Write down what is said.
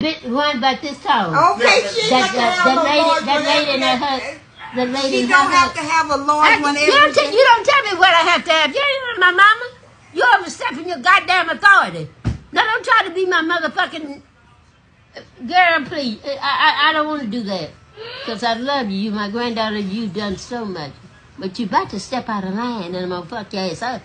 bit one but this tall. Okay, she That, got that, have that a lady, large that one lady in her, the lady She don't have to have a large I- one you, don't t- day. you don't tell me what I have to have. You ain't my mama. You overstepping your goddamn authority. Now don't try to be my motherfucking girl, please. I I, I don't want to do that because I love you. You my granddaughter. You've done so much, but you about to step out of line, and I'm gonna fuck your ass up.